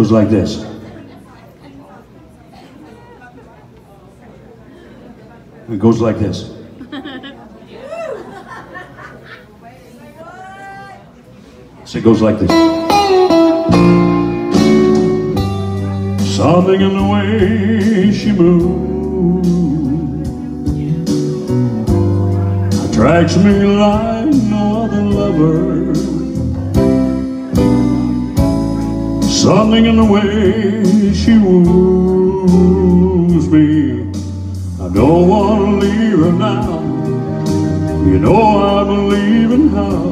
Goes like this. It goes like this. So it goes like this. Something in the way she moves attracts me like no other lover. Something in the way she woos me. I don't want to leave her now. You know I believe in how.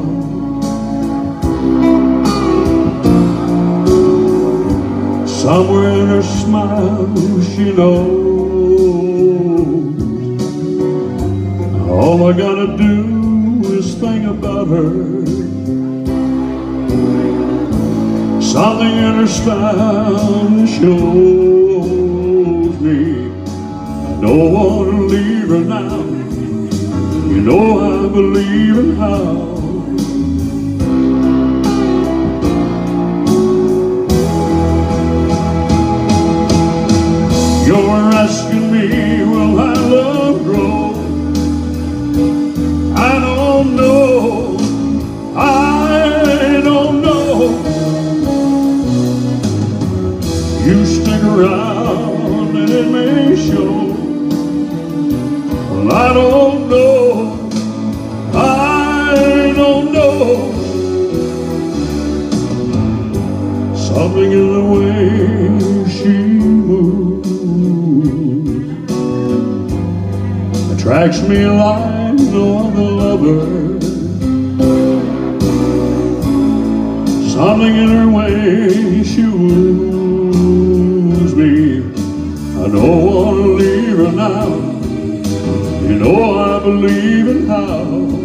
Somewhere in her smile she knows All I gotta do is think about her Something in her style shows me I don't want to leave her now You know I believe in how You're asking me, will our love grow? I don't know. Show. Well, I don't know. I don't know. Something in the way she moves attracts me like no other lover. Something in her way she woos now. You know I believe in how.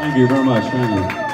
Thank you very much. Thank you.